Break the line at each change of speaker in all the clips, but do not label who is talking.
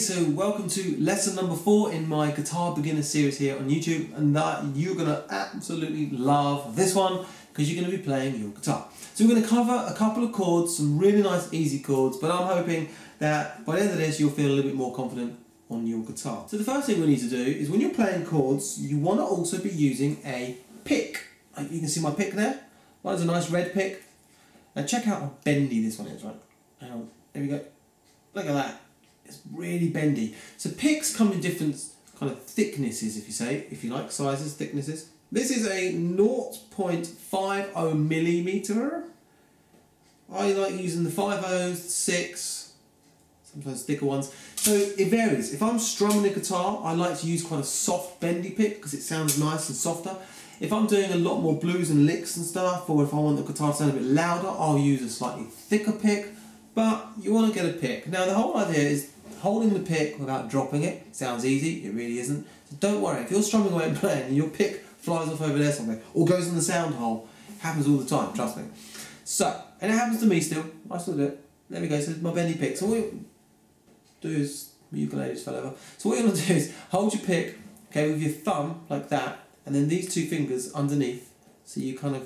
So welcome to lesson number four in my guitar beginner series here on YouTube, and that you're gonna absolutely love this one because you're gonna be playing your guitar. So we're gonna cover a couple of chords, some really nice easy chords, but I'm hoping that by the end of this you'll feel a little bit more confident on your guitar. So the first thing we need to do is when you're playing chords, you want to also be using a pick. You can see my pick there. Mine's a nice red pick. And check out how bendy this one is, right? Hang on, there we go. Look at that. It's really bendy. So picks come in different kind of thicknesses, if you say, if you like, sizes, thicknesses. This is a 0.50 millimeter. I like using the 5.0s, 6, sometimes thicker ones. So it varies. If I'm strumming a guitar, I like to use quite a soft bendy pick because it sounds nice and softer. If I'm doing a lot more blues and licks and stuff, or if I want the guitar to sound a bit louder, I'll use a slightly thicker pick, but you want to get a pick. Now the whole idea is holding the pick without dropping it. sounds easy, it really isn't. So don't worry, if you're strumming away and playing and your pick flies off over there somewhere, or goes in the sound hole, happens all the time, trust me. So, and it happens to me still, I still do it. There we go, so my bendy pick. So what you do is, ukulele just fell over. So what you're going to do is hold your pick, okay, with your thumb like that, and then these two fingers underneath. So you kind of,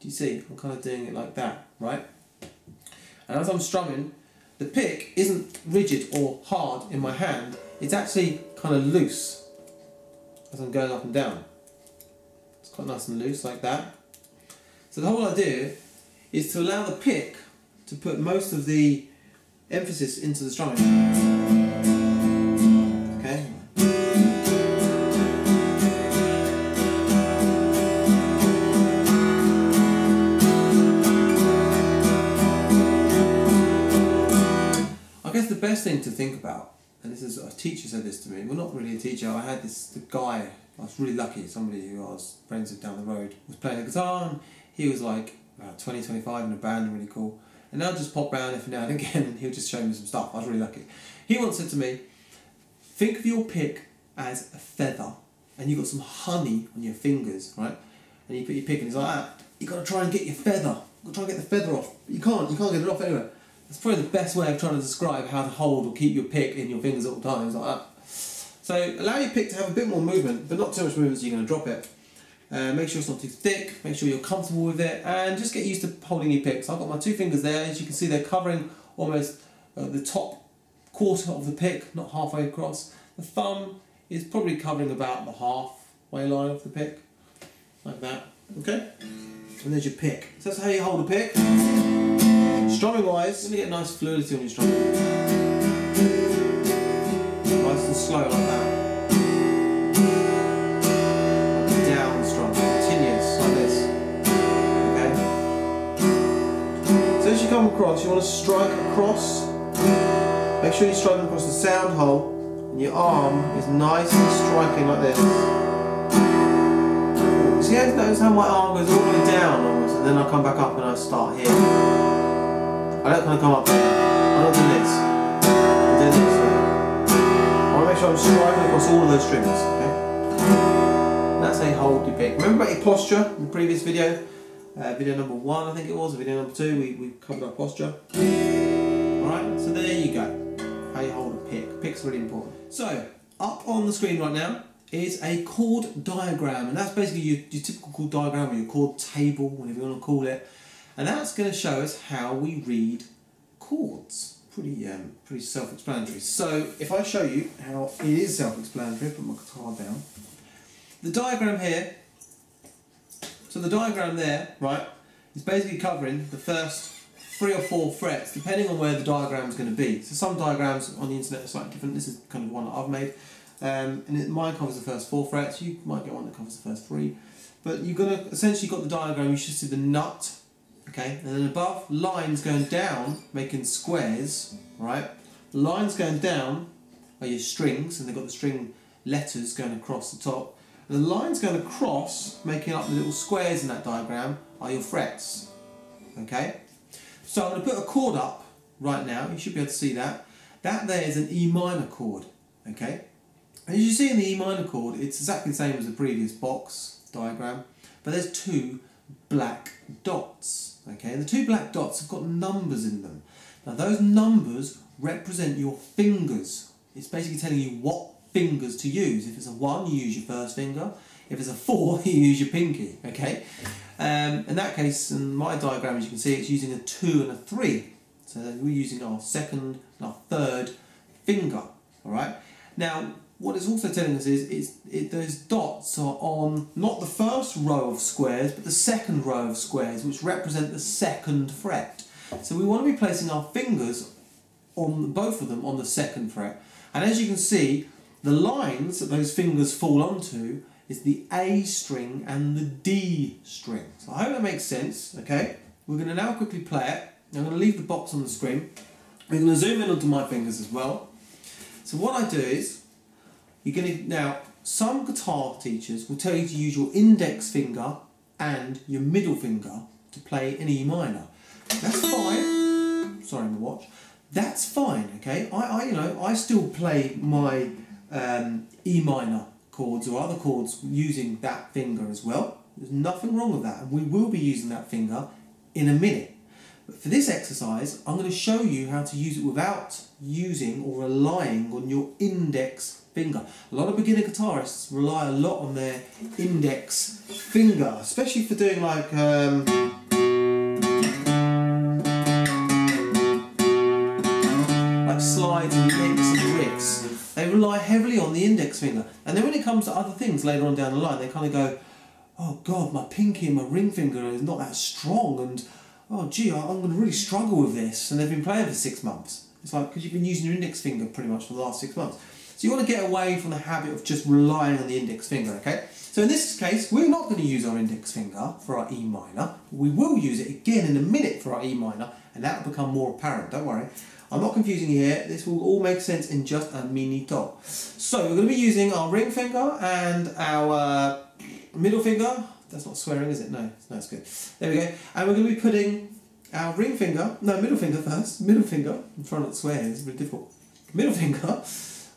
do you see? I'm kind of doing it like that, right? And as I'm strumming, the pick isn't rigid or hard in my hand, it's actually kind of loose as I'm going up and down. It's quite nice and loose like that. So the whole idea is to allow the pick to put most of the emphasis into the strumming. To think about, and this is a teacher said this to me. Well, not really a teacher. I had this the guy. I was really lucky. Somebody who I was friends with down the road was playing the guitar, and he was like about 20, 25 in a band, really cool. And I'll just pop round every now and again, and he'll just show me some stuff. I was really lucky. He once said to me, "Think of your pick as a feather, and you've got some honey on your fingers, right? And you put your pick, and he's like, ah, you got to try and get your feather. You got to try and get the feather off. But you can't. You can't get it off anyway." It's probably the best way of trying to describe how to hold or keep your pick in your fingers at all times, like that. So allow your pick to have a bit more movement, but not too much movement so you're going to drop it. Uh, make sure it's not too thick, make sure you're comfortable with it, and just get used to holding your pick. So I've got my two fingers there, as you can see they're covering almost uh, the top quarter of the pick, not halfway across. The thumb is probably covering about the halfway line of the pick, like that, okay? And there's your pick. So that's how you hold a pick. Strumming wise, me get a nice fluidity on your strumming. Nice and slow like that. Down strum, continuous like this. Okay? So as you come across, you want to strike across. Make sure you're striking across the sound hole and your arm is nice and striking like this. See, notice how my arm goes all the way down almost, and then I come back up and I start here. I don't kind to come up. I don't doing this. I'm doing this. I want to make sure I'm striking across all of those strings. Okay. That's you hold your pick. Remember about your posture in the previous video? Uh, video number one, I think it was. Video number two, we, we covered our posture. Alright, so there you go. How you hold a pick. Pick's really important. So, up on the screen right now is a chord diagram, and that's basically your, your typical chord diagram or your chord table, whatever you want to call it. And that's going to show us how we read chords. Pretty, um, pretty self-explanatory. So if I show you how it is self-explanatory, put my guitar down. The diagram here, so the diagram there, right, is basically covering the first three or four frets, depending on where the diagram is going to be. So some diagrams on the internet are slightly different. This is kind of one that I've made. Um, and it, mine covers the first four frets. You might get one that covers the first three. But you're going to essentially got the diagram. You should see the nut okay? And then above, lines going down, making squares, right? Lines going down are your strings, and they've got the string letters going across the top. And the lines going across, making up the little squares in that diagram, are your frets, okay? So I'm going to put a chord up right now, you should be able to see that. That there is an E minor chord, okay? And as you see in the E minor chord, it's exactly the same as the previous box diagram, but there's two black dots. Okay, the two black dots have got numbers in them. Now those numbers represent your fingers. It's basically telling you what fingers to use. If it's a 1, you use your first finger. If it's a 4, you use your pinky, okay? Um, in that case, in my diagram, as you can see, it's using a 2 and a 3. So we're using our second and our third finger, alright? Now, what it's also telling us is, is it, those dots are on not the first row of squares, but the second row of squares, which represent the second fret. So we want to be placing our fingers on both of them on the second fret. And as you can see, the lines that those fingers fall onto is the A string and the D string. So I hope that makes sense, okay? We're going to now quickly play it. I'm going to leave the box on the screen. We're going to zoom in onto my fingers as well. So what I do is, you're going to, now, some guitar teachers will tell you to use your index finger and your middle finger to play an E minor. That's fine. Sorry, my watch. That's fine, okay? I, I you know, I still play my um, E minor chords or other chords using that finger as well. There's nothing wrong with that, and we will be using that finger in a minute. But for this exercise, I'm going to show you how to use it without using or relying on your index finger. A lot of beginner guitarists rely a lot on their index finger, especially for doing like um, like slides and licks and riffs. They rely heavily on the index finger. And then when it comes to other things later on down the line, they kind of go, oh God, my pinky and my ring finger is not that strong and oh gee, I'm going to really struggle with this. And they've been playing for six months. It's like, because you've been using your index finger pretty much for the last six months. So you want to get away from the habit of just relying on the index finger, okay? So in this case, we're not going to use our index finger for our E minor. We will use it again in a minute for our E minor, and that will become more apparent, don't worry. I'm not confusing you here, this will all make sense in just a mini top. So we're going to be using our ring finger and our middle finger. That's not swearing, is it? No, no, it's good. There we go. And we're going to be putting our ring finger, no, middle finger first, middle finger, I'm trying not to swear, it's really difficult. Middle finger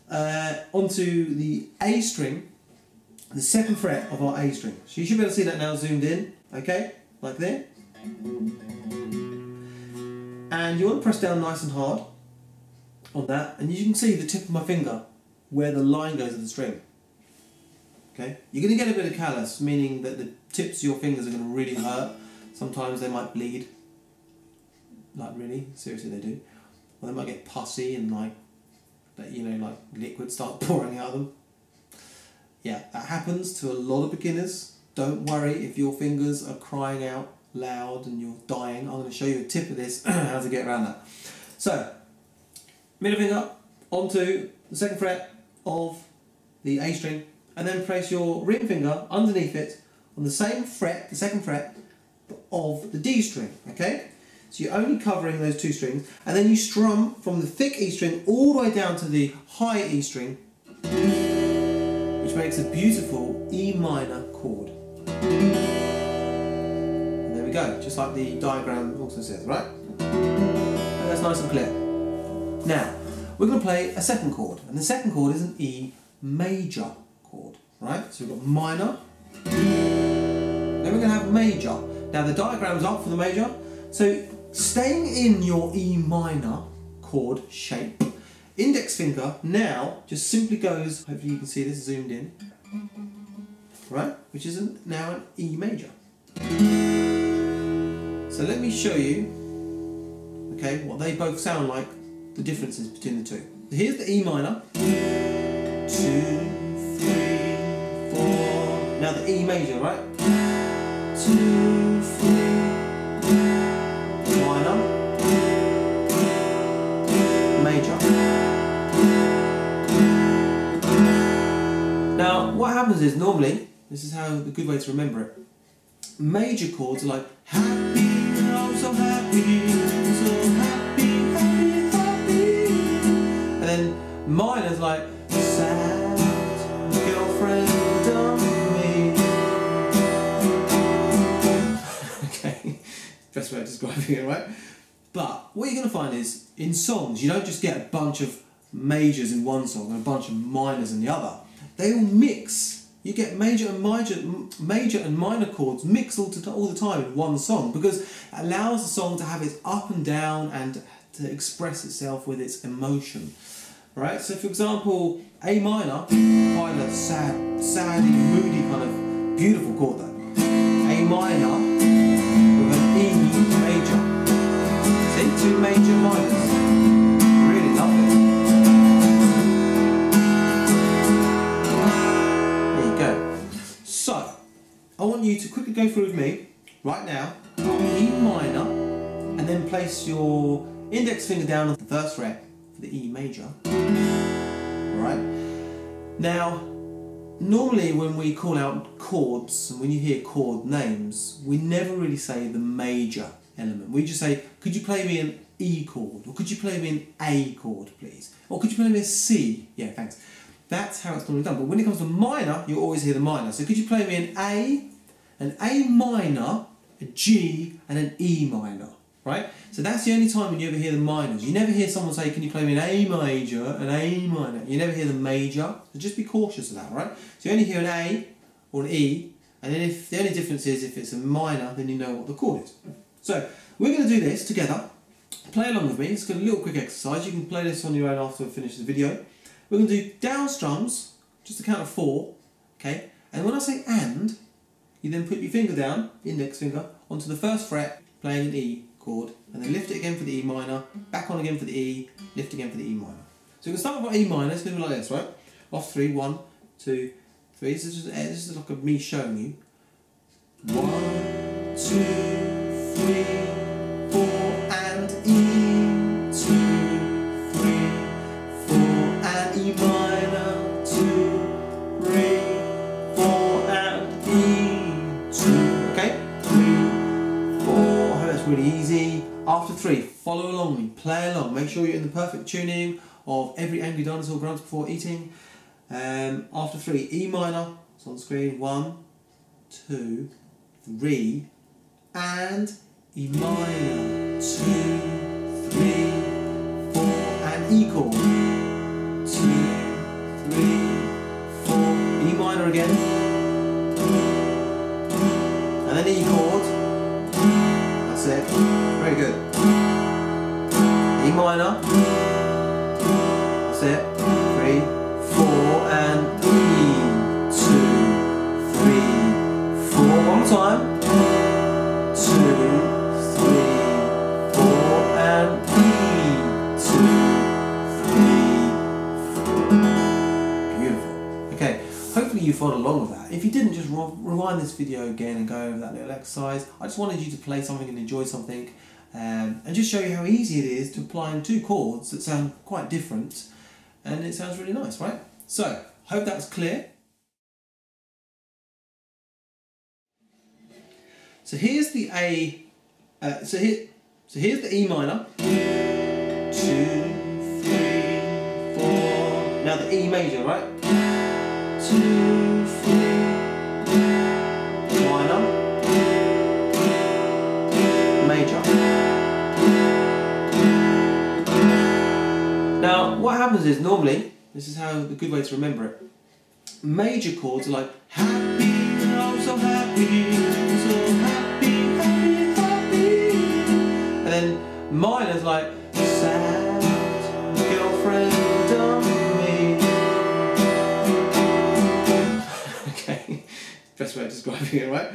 uh, onto the A string, the second fret of our A string. So you should be able to see that now zoomed in, okay, like there. And you want to press down nice and hard on that, and you can see the tip of my finger where the line goes of the string. Okay, you're going to get a bit of callus, meaning that the tips of your fingers are going to really hurt. Sometimes they might bleed. Like really, seriously, they do. Or they might get pussy and like you know like liquid start pouring out of them. Yeah, that happens to a lot of beginners. Don't worry if your fingers are crying out loud and you're dying. I'm going to show you a tip of this, how to get around that. So, middle finger onto the second fret of the A string and then place your ring finger underneath it on the same fret, the second fret of the D string, okay? So you're only covering those two strings, and then you strum from the thick E string all the way down to the high E string, which makes a beautiful E minor chord. And there we go, just like the diagram also says, right? And that's nice and clear. Now, we're going to play a second chord, and the second chord is an E major chord, right? So we've got minor, then we're going to have major. Now the diagram's up for the major, so Staying in your E minor chord shape, index finger now just simply goes, hopefully you can see this zoomed in, right, which is now an E major. So let me show you, okay, what they both sound like, the differences between the two. Here's the E minor, two, now the E major, right, two, three, minor, major. Now, what happens is normally, this is how the good way to remember it, major chords are like happy, I'm so happy, so happy, happy, happy. And then minor's like best way of describing it, right? But what you're going to find is in songs, you don't just get a bunch of majors in one song and a bunch of minors in the other they all mix. You get major and major, major and minor chords mixed all, to, all the time in one song because it allows the song to have its up and down and to express itself with its emotion. Right? So, for example, A minor, quite a sad, saddy, moody kind of beautiful chord though. A minor major minors. Really. There you go. So, I want you to quickly go through with me right now. E minor, and then place your index finger down on the first fret for the E major. Alright? Now, normally when we call out chords, and when you hear chord names, we never really say the major element. We just say, could you play me an E chord? Or could you play me an A chord, please? Or could you play me a C? Yeah, thanks. That's how it's normally done. But when it comes to minor, you always hear the minor. So could you play me an A, an A minor, a G, and an E minor? right? So that's the only time when you ever hear the minors. You never hear someone say, can you play me an A major, an A minor? You never hear the major, so just be cautious of that, right? So you only hear an A or an E, and then if the only difference is if it's a minor, then you know what the chord is. So we're going to do this together. Play along with me. It's a little quick exercise. You can play this on your own after we finish the video. We're going to do down strums, just a count of four, okay? And when I say and, you then put your finger down, index finger, onto the first fret, playing an E chord, and then lift it again for the E minor, back on again for the E, lift again for the E minor. So we can start with our E minor, it's going to be like this, right? Off three, one, two, three. This is, just, this is like a me showing you. One, two, three, and E, and E and E, follow along me, play along. Make sure you're in the perfect tuning of every angry dinosaur grunts before eating. Um, after three, E minor. It's on screen. One, two, three, and E minor. Two, three, four, and E chord. Two, three, four. E minor again. And then E chord. That's it. Very good. E minor. That's it. Three, four, and E. Two, three, four. One more time. You followed along with that. If you didn't, just re- rewind this video again and go over that little exercise. I just wanted you to play something and enjoy something um, and just show you how easy it is to apply in two chords that sound quite different and it sounds really nice, right? So, hope that was clear. So here's the A, uh, so here, so here's the E minor. Two, three, four. Now the E major, right? Minor, major. Now, what happens is normally, this is how the good way to remember it. Major chords are like happy, I'm so happy, so happy, happy, happy. And then minors like way of describing it, right?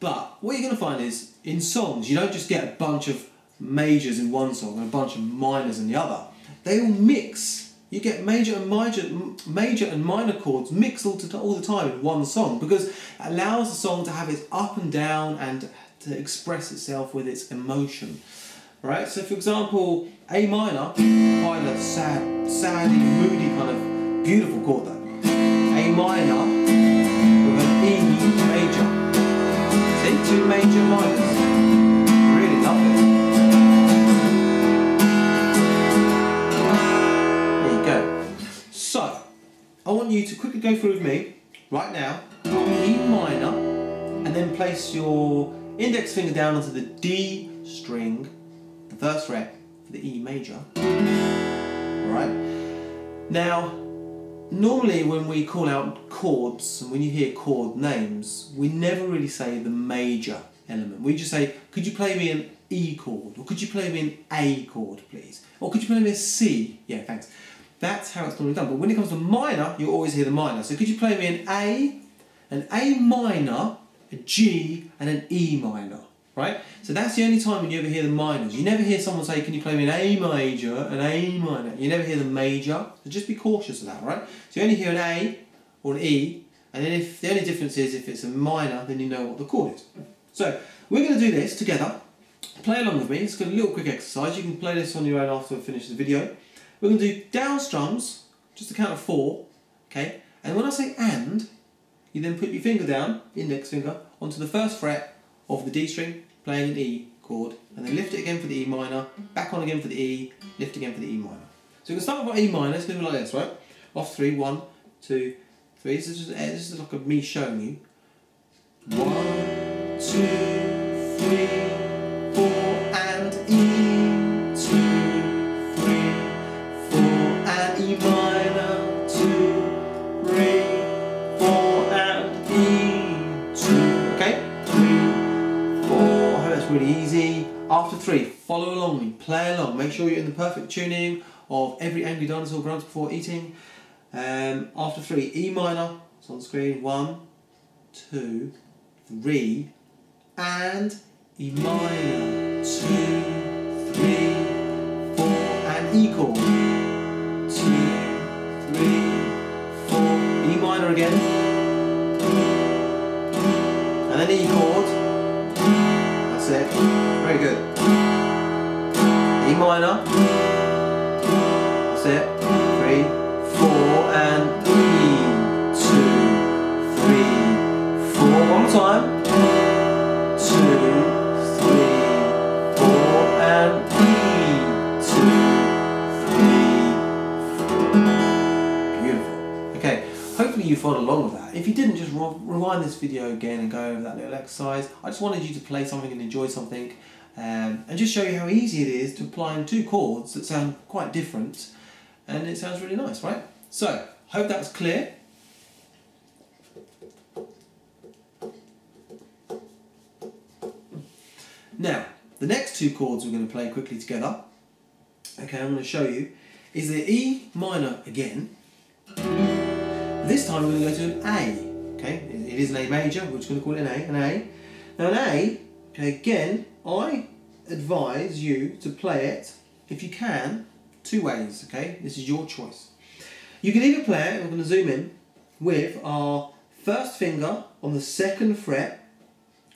But what you're going to find is in songs, you don't just get a bunch of majors in one song and a bunch of minors in the other. They all mix. You get major and major, major and minor chords mixed all, to, all the time in one song because it allows the song to have its up and down and to express itself with its emotion. Right? So, for example, A minor, quite a sad, saddy, moody kind of beautiful chord though. A minor E major. See, two major minors. Really lovely. There you go. So, I want you to quickly go through with me right now. E minor, and then place your index finger down onto the D string, the first fret for the E major. Alright? Now, normally when we call out chords and when you hear chord names, we never really say the major element. We just say, could you play me an E chord? Or could you play me an A chord, please? Or could you play me a C? Yeah, thanks. That's how it's normally done. But when it comes to minor, you always hear the minor. So could you play me an A, an A minor, a G, and an E minor? Right? So that's the only time when you ever hear the minors. You never hear someone say, can you play me an A major, an A minor? You never hear the major. So just be cautious of that, right? So you only hear an A or an E, and then if the only difference is if it's a minor, then you know what the chord is. So we're going to do this together. Play along with me. It's got a little quick exercise. You can play this on your own after I finish the video. We're going to do down strums, just a count of four, okay? And when I say and, you then put your finger down, index finger, onto the first fret of the D string, playing an E chord, and then lift it again for the E minor, back on again for the E, lift again for the E minor. So we're going to start with E minor, it's going to be like this, right? Off three, one, two, three. This is, just, this is like a me showing you. One, two, three, four, really easy. After three, follow along me, play along, make sure you're in the perfect tuning of every angry dinosaur grunts before eating. Um, after three, E minor, it's on screen, one, two, three, and E minor, two, three, four, and E chord, two, three, four, E minor again, and then E chord, it, very good, E minor, that's it, three, four, and E, two, three, four, one more time, you followed along with that. If you didn't, just re- rewind this video again and go over that little exercise. I just wanted you to play something and enjoy something um, and just show you how easy it is to apply in two chords that sound quite different and it sounds really nice, right? So, hope that's clear. Now, the next two chords we're going to play quickly together, okay, I'm going to show you, is the E minor again. This time we're going to go to an A, okay? It is an A major, we're just going to call it an A, an A. Now an A, okay, again, I advise you to play it, if you can, two ways, okay? This is your choice. You can either play it, we're going to zoom in, with our first finger on the second fret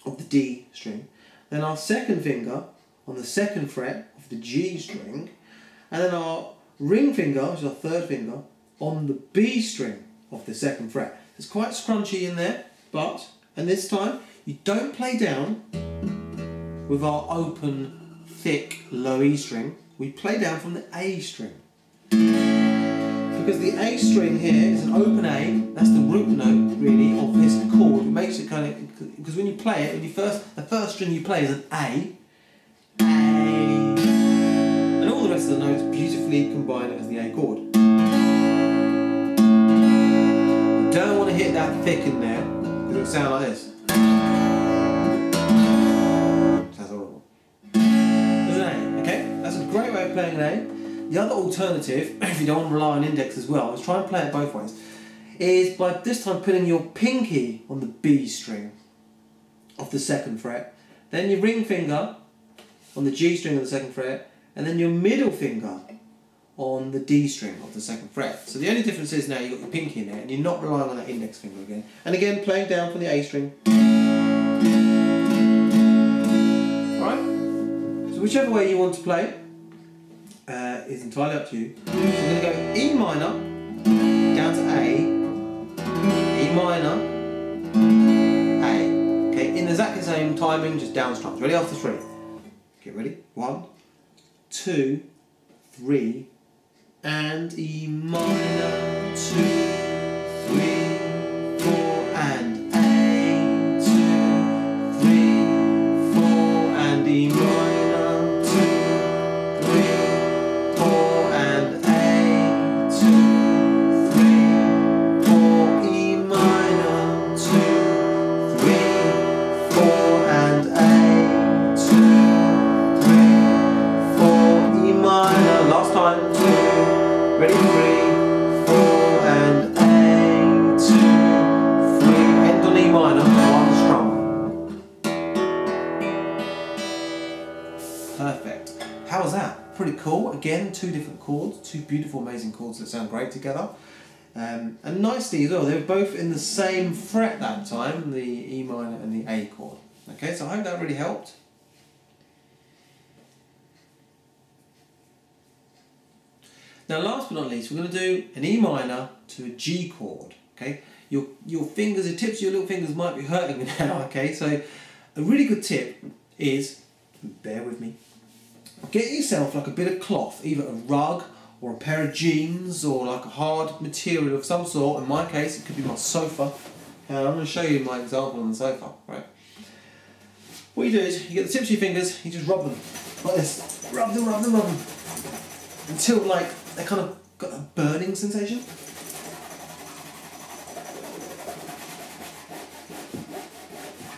of the D string, then our second finger on the second fret of the G string, and then our ring finger, which is our third finger, on the B string of the second fret. It's quite scrunchy in there, but, and this time, you don't play down with our open, thick, low E string, we play down from the A string. Because the A string here is an open A, that's the root note really of this chord. It makes it kind of because when you play it, when you first the first string you play is an A, A, and all the rest of the notes beautifully combine as the A chord. Don't want to hit that thick in there because it'll sound like this. Sounds horrible. There's okay? That's a great way of playing an A. Eh? The other alternative, if you don't want to rely on index as well, is try and play it both ways, is by this time putting your pinky on the B string of the second fret, then your ring finger on the G string of the second fret, and then your middle finger on the D string of the second fret. So the only difference is now you've got your pinky in there and you're not relying on that index finger again. And again, playing down from the A string. Alright? So whichever way you want to play uh, is entirely up to you. So we're going to go E minor, down to A, E minor, A. Okay, in the same timing, just down strums. Ready after three. Get ready. One, two, three, and E minor, two, three, chords that sound great together. Um, and nicely as well, they were both in the same fret that time, the E minor and the A chord. Okay, so I hope that really helped. Now last but not least, we're going to do an E minor to a G chord. Okay, your your fingers, the tips of your little fingers might be hurting now. Okay, so a really good tip is, bear with me, get yourself like a bit of cloth, either a rug or a pair of jeans or like a hard material of some sort. In my case, it could be my sofa. And I'm going to show you my example on the sofa, right? What you do is you get the tips of your fingers, you just rub them like this, rub them, rub them, rub them, until like they kind of got a burning sensation.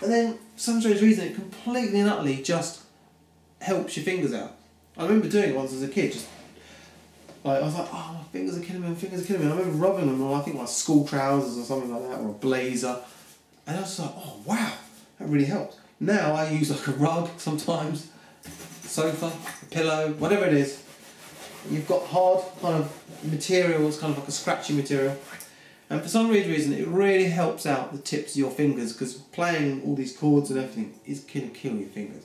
And then, for some strange reason, it completely and utterly just helps your fingers out. I remember doing it once as a kid, just like I was like, oh, my fingers are killing me, my fingers are killing me. And I remember rubbing them on, I think, my school trousers or something like that, or a blazer. And I was like, oh, wow, that really helped. Now I use like a rug sometimes, sofa, a pillow, whatever it is. You've got hard kind of material, it's kind of like a scratchy material. And for some weird reason, it really helps out the tips of your fingers because playing all these chords and everything is going to kill your fingers.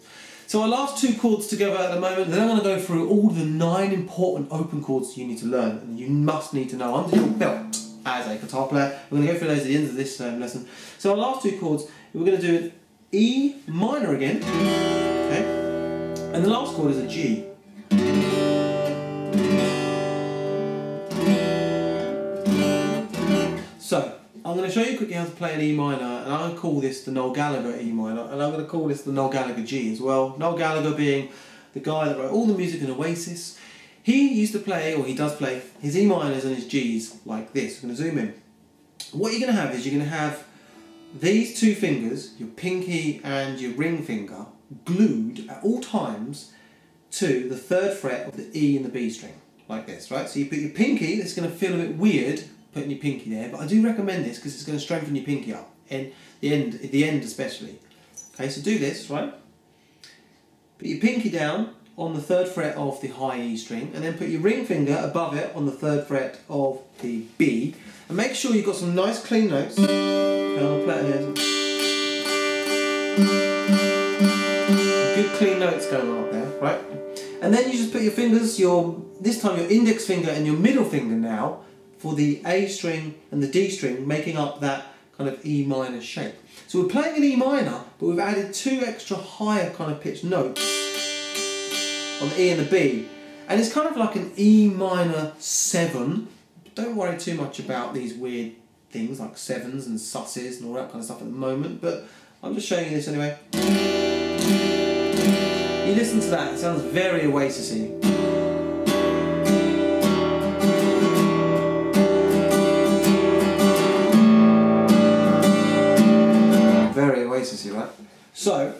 So our last two chords together at the moment, then I'm going to go through all the nine important open chords you need to learn and you must need to know under your belt as a guitar player. We're going to go through those at the end of this um, lesson. So our last two chords, we're going to do an E minor again, okay, and the last chord is a G. quickly how to play an E minor, and I'm going to call this the Noel Gallagher E minor, and I'm going to call this the Noel Gallagher G as well. Noel Gallagher being the guy that wrote all the music in Oasis. He used to play, or he does play, his E minors and his Gs like this. I'm going to zoom in. What you're going to have is you're going to have these two fingers, your pinky and your ring finger, glued at all times to the third fret of the E and the B string, like this, right? So you put your pinky, it's going to feel a bit weird putting your pinky there, but I do recommend this because it's going to strengthen your pinky up, and the end, the end especially. Okay, so do this, right? Put your pinky down on the third fret of the high E string, and then put your ring finger above it on the third fret of the B, and make sure you've got some nice clean notes. Good clean notes going on up there, right? And then you just put your fingers, your this time your index finger and your middle finger now, for the A string and the D string, making up that kind of E minor shape. So we're playing an E minor, but we've added two extra higher kind of pitched notes on the E and the B. And it's kind of like an E minor 7. Don't worry too much about these weird things like sevens and susses and all that kind of stuff at the moment, but I'm just showing you this anyway. You listen to that, it sounds very Oasisy. So,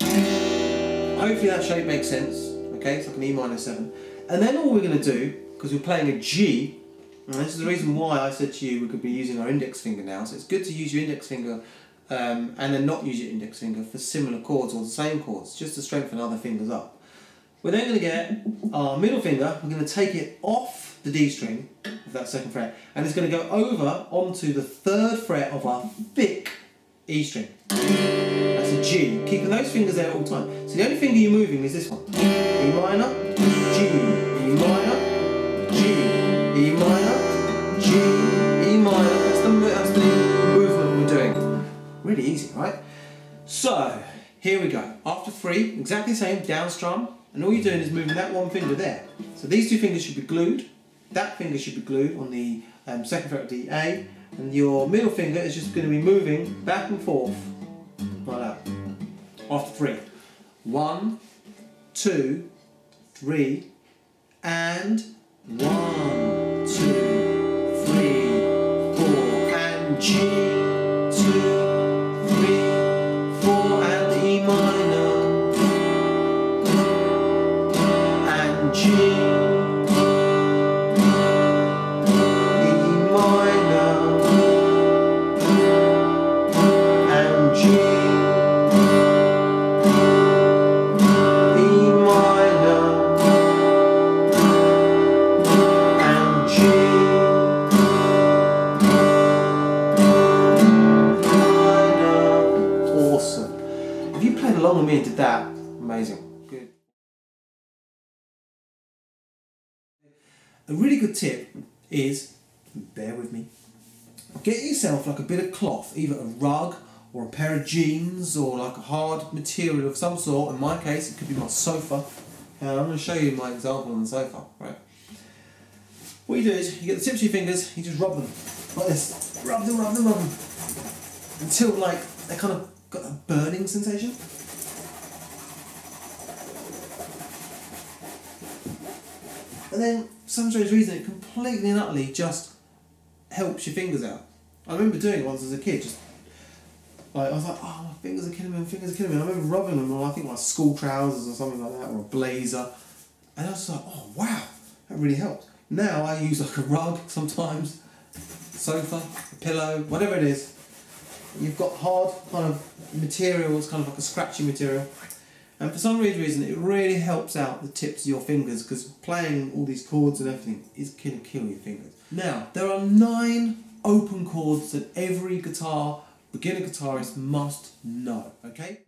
hopefully that shape makes sense. Okay, it's like an E minor 7. And then all we're going to do, because we're playing a G, and this is the reason why I said to you we could be using our index finger now. So it's good to use your index finger um, and then not use your index finger for similar chords or the same chords, just to strengthen other fingers up. We're then going to get our middle finger, we're going to take it off the D string of that second fret, and it's going to go over onto the third fret of our thick E string. That's a G, keeping those fingers there all the time. So the only finger you're moving is this one. E minor, G, E minor, G, E minor, G, E minor. That's the, that's the movement we're doing. Really easy, right? So, here we go. After three, exactly the same, down strum, and all you're doing is moving that one finger there. So these two fingers should be glued. That finger should be glued on the um, second fret of the A, and your middle finger is just going to be moving back and forth like that. After three. One, two, three, and one, two, a really good tip is, bear with me, get yourself like a bit of cloth, either a rug or a pair of jeans or like a hard material of some sort. In my case, it could be my sofa. And I'm going to show you my example on the sofa, right? What you do is you get the tips of your fingers, you just rub them like this, rub them, rub them, rub them, until like they kind of got a burning sensation. And then, some strange reason, it completely and utterly just helps your fingers out. I remember doing it once as a kid, just like I was like, oh, my fingers are killing me, my fingers are killing me. I remember rubbing them on, I think, my school trousers or something like that, or a blazer. And I was like, oh, wow, that really helped. Now I use like a rug sometimes, sofa, a pillow, whatever it is. You've got hard kind of materials, kind of like a scratchy material. And for some weird reason, it really helps out the tips of your fingers because playing all these chords and everything is going to kill your fingers. Now, there are nine open chords that every guitar, beginner guitarist must know, okay?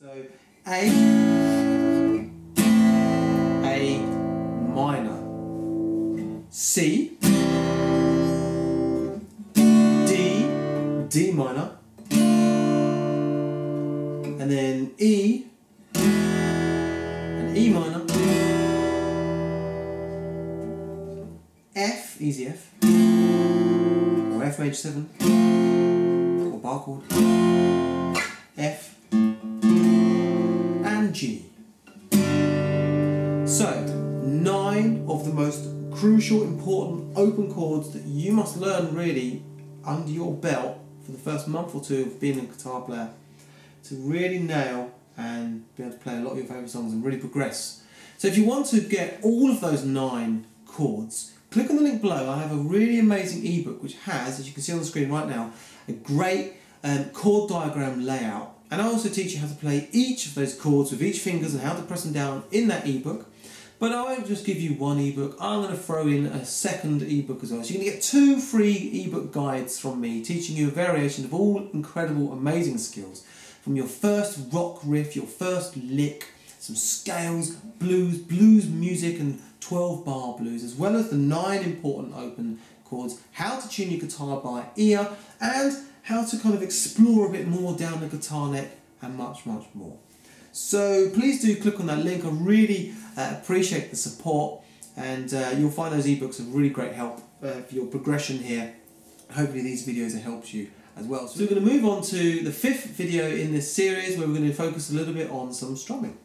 So, A, A minor, C, D, D minor, and then E, and E minor, F, easy F, or F major 7, or bar chord, F, and G. So, nine of the most crucial, important open chords that you must learn really under your belt for the first month or two of being a guitar player to really nail and be able to play a lot of your favourite songs and really progress. So if you want to get all of those nine chords, click on the link below. I have a really amazing ebook which has, as you can see on the screen right now, a great um, chord diagram layout. And I also teach you how to play each of those chords with each fingers and how to press them down in that ebook. But I won't just give you one ebook, I'm going to throw in a second ebook as well. So you're going to get two free ebook guides from me teaching you a variation of all incredible, amazing skills from your first rock riff, your first lick, some scales, blues, blues music, and 12 bar blues, as well as the nine important open chords, how to tune your guitar by ear, and how to kind of explore a bit more down the guitar neck, and much, much more. So please do click on that link. I really uh, appreciate the support, and uh, you'll find those ebooks of really great help uh, for your progression here. Hopefully, these videos have helped you as well. So we're going to move on to the fifth video in this series where we're going to focus a little bit on some strumming.